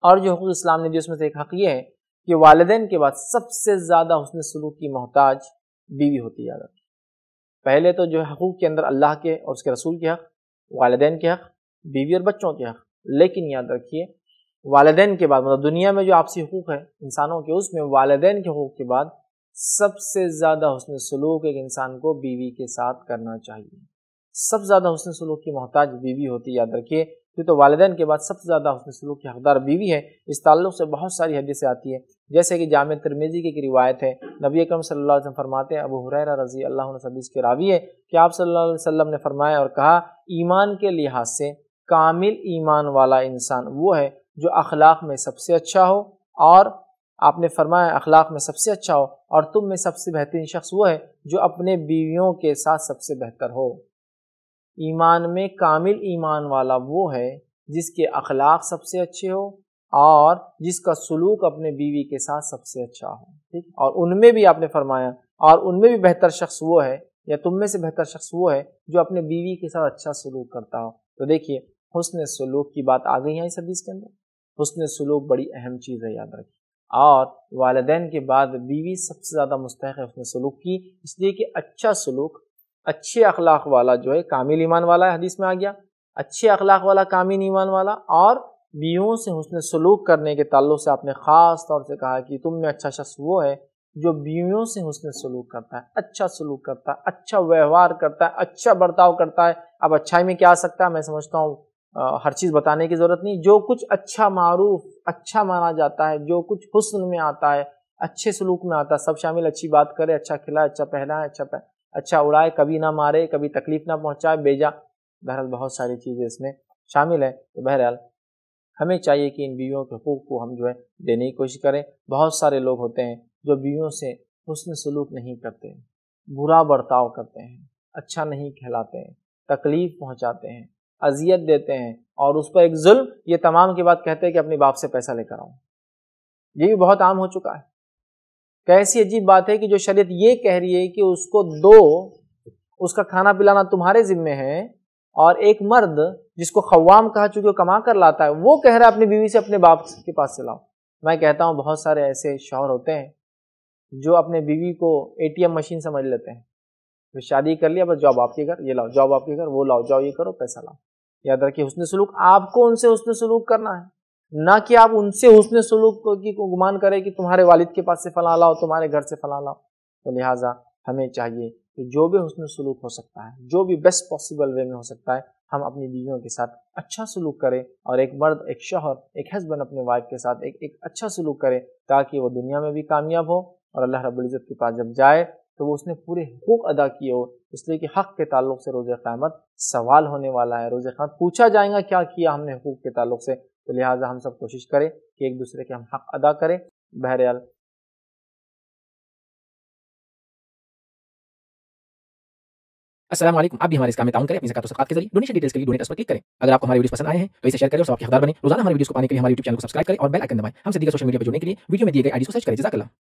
اور جو حقوق اسلام نے دی، اس میں سے ایک حق یہ ہے کہ والدین کے بعد سب سے زیادہ حسن سلوک کی محتاج بیوی ہوتی ہے۔ پہلے تو جو حقوق کے اندر اللہ کے اور اس کے رسول کے حق، والدین کے حق، بیوی اور بچوں کے حق۔ لیکن یاد رکھیے، والدین کے بعد مطلب دنیا میں جو آپسی حقوق ہے انسانوں کے، اس میں والدین کے حقوق کے بعد سب سے زیادہ حسن سلوک ایک انسان کو بیوی کے ساتھ کرنا چاہیے۔ سب سے زیادہ حسن سلوک کی محتاج بیوی ہوتی یاد رکھیے کیوں تو والدین کے بعد سب سے زیادہ حسن سلوک کی حقدار بیوی ہے، اس تعلق سے بہت ساری حدیثیں آتی ہیں۔ جیسے کہ جامع ترمیزی کی ایک روایت ہے، نبی اکرم صلی اللہ علیہ وسلم فرماتے ہیں، ابو حریرہ رضی اللہ عنہ حدیث کے راوی ہے کہ آپ صلی اللہ علیہ وسلم نے فرمایا اور کہا، ایمان کے لحاظ سے کامل ایمان والا انسان وہ ہے جو اخلاق میں سب سے اچھا ہو اور آپ نے فرمایا اخلاق میں سب سے اچھا ہو اور تم میں سب سے بہترین شخص وہ ہے جو اپنے بیویوں کے ساتھ سب سے بہتر ہو۔ ایمان میں کامل ایمان والا وہ ہے جس کے اخلاق سب سے اچھے ہو اور جس کا سلوک اپنے بیوی کے ساتھ سب سے اچھا ہو۔ ٹھیک؟ اور ان میں بھی آپ نے فرمایا، اور ان میں بھی بہتر شخص وہ ہے، یا تم میں سے بہتر شخص وہ ہے جو اپنے بیوی کے ساتھ اچھا سلوک کرتا ہو۔ تو دیکھیے، حسن سلوک کی بات آ گئی ہے اس حدیث کے اندر۔ حسن سلوک بڑی اہم چیز ہے، یاد رکھیے۔ اور والدین کے بعد بیوی سب سے زیادہ مستحق ہے حسن سلوک کی، اس لیے کہ اچھا سلوک اچھے اخلاق والا جو ہے، کامل ایمان والا ہے حدیث میں آ گیا۔ اچھے اخلاق والا، کامل ایمان والا، اور بیووں سے حسن سلوک کرنے کے تعلق سے آپ نے خاص طور سے کہا کہ تم میں اچھا شخص وہ ہے جو بیویوں سے حسن سلوک کرتا ہے اچھا سلوک کرتا ہے اچھا ویوہار کرتا ہے اچھا برتاؤ کرتا ہے۔ اب اچھائی میں کیا آ سکتا ہے؟ میں سمجھتا ہوں ہر چیز بتانے کی ضرورت نہیں۔ جو کچھ اچھا معروف اچھا مانا جاتا ہے، جو کچھ حسن میں آتا ہے، اچھے سلوک میں آتا ہے، سب شامل، اچھی بات کرے اچھا کھلائے اچھا پہنائے اچھا پہ اچھا اڑائے، کبھی نہ مارے، کبھی تکلیف نہ پہنچائے بیجا بہرحال بہت ساری چیزیں اس میں شامل ہیں۔ تو بہرحال ہمیں چاہیے کہ ان بیویوں کے حقوق کو ہم جو ہے دینے کی کوشش کریں۔ بہت سارے لوگ ہوتے ہیں جو بیویوں سے حسن سلوک نہیں کرتے برا برتاؤ کرتے ہیں اچھا نہیں کھلاتے ہیں، تکلیف پہنچاتے ہیں، اذیت دیتے ہیں اور اس پر ایک ظلم، یہ تمام کی بات کہتے ہیں کہ اپنی باپ سے پیسہ لے کر آؤں۔ یہ بھی بہت عام ہو چکا ہے۔ کیسی عجیب بات ہے کہ جو شریعت یہ کہہ رہی ہے کہ اس کو دو، اس کا کھانا پلانا تمہارے ذمے ہے اور ایک مرد جس کو خوام کہا چکے کما کر لاتا ہے، وہ کہہ رہا ہے اپنی بیوی سے اپنے باپ کے پاس سے لاؤ۔ میں کہتا ہوں بہت سارے ایسے شوہر ہوتے ہیں جو اپنے بیوی کو اے ٹی ایم مشین سمجھ لیتے ہیں۔ پھر شادی کر لیا، بس جاب آپ کے گھر، یہ لاؤ، جاب آپ کے گھر، وہ لاؤ، جاؤ، یہ کرو، پیسہ لاؤ۔ یاد رکھیے، حسن سلوک، آپ کو ان سے حسن سلوک کرنا ہے۔ نہ کہ آپ ان سے حسن سلوک کی گمان کرے کہ تمہارے والد کے پاس سے فلاں لاؤ، تمہارے گھر سے فلاں لاؤ۔ تو لہٰذا ہمیں چاہیے کہ جو بھی حسن سلوک ہو سکتا ہے، جو بھی بیسٹ پاسبل وے میں ہو سکتا ہے، ہم اپنی بیویوں کے ساتھ اچھا سلوک کریں اور ایک مرد، ایک شوہر، ایک ہسبینڈ اپنے وائف کے ساتھ ایک ایک اچھا سلوک کرے تاکہ وہ دنیا میں بھی کامیاب ہو اور اللہ رب العزت کے پاس جب جائے تو وہ اس نے پورے حقوق ادا کیے ہو اس لیے کہ حق کے تعلق سے روز قیامت سوال ہونے والا ہے۔ روز قیامت پوچھا جائے گا کیا کیا ہم نے حقوق کے تعلق سے۔ تو لہٰذا ہم سب کوشش کریں کہ ایک دوسرے کے ہم حق ادا کریں۔ بہرحال السلام علیکم۔ آپ بھی ہمارے اس کام میں تعاون کریں، اپنی زکات و صدقات کے ذریعے ڈونیشن ڈیٹیلز کے لیے ڈونیٹ اس پر کلک کریں۔ اگر آپ کو ہمارے ویڈیوز پسند آئے ہیں تو اسے شیئر کریں اور سب کے حقدار بنیں۔ روزانہ ہمارے ویڈیوز کو پانے کے لیے ہمارے یوٹیوب چینل کو سبسکرائب کریں اور بیل آئکن دبائیں۔ ہم سے دیگر سوشل میڈیا پر جوڑنے کے لیے ویڈیو میں دیے گئے آئی ڈی کو سرچ کریں۔ جزاک اللہ۔